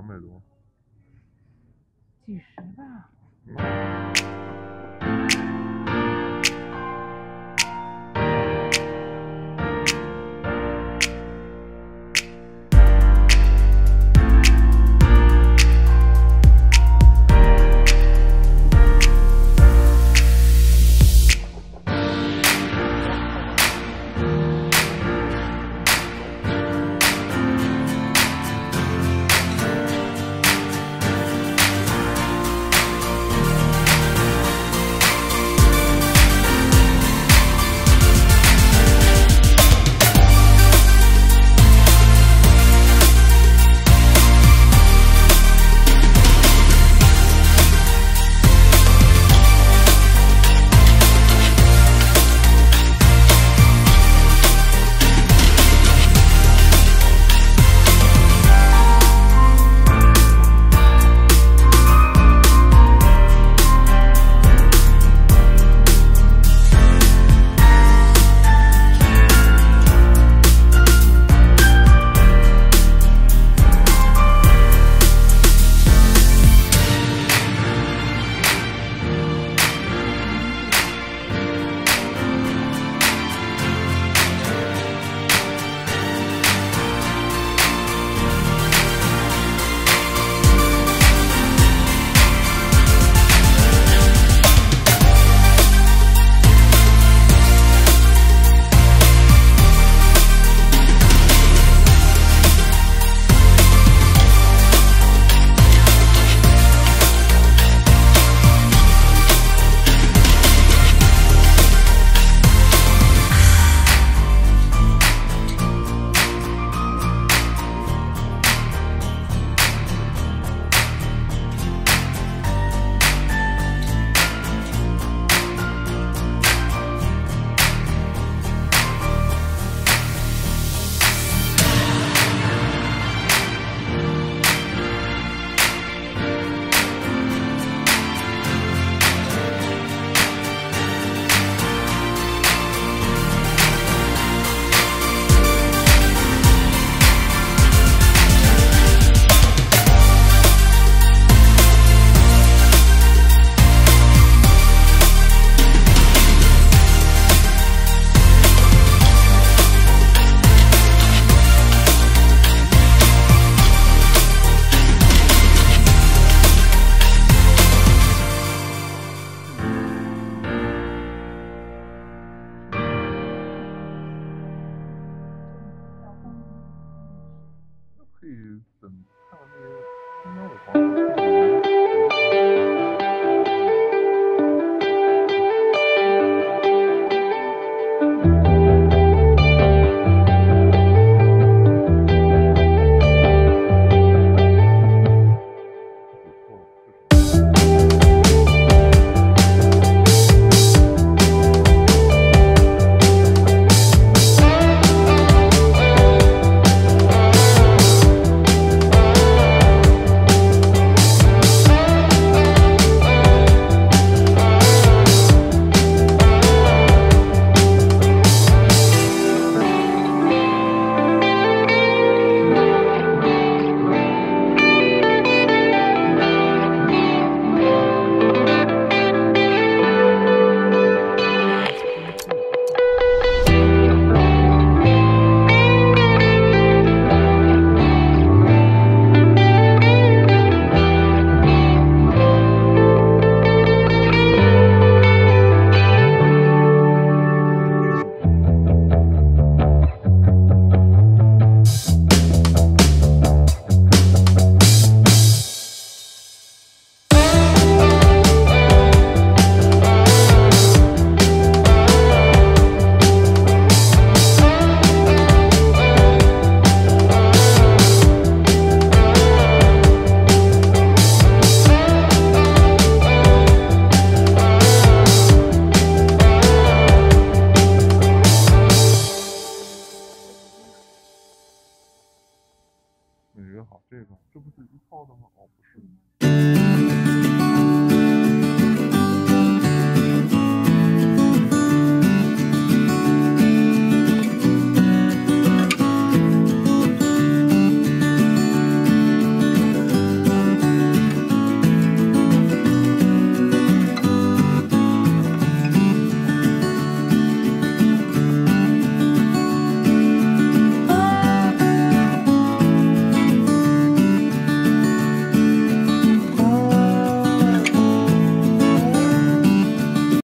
两百多，几十吧。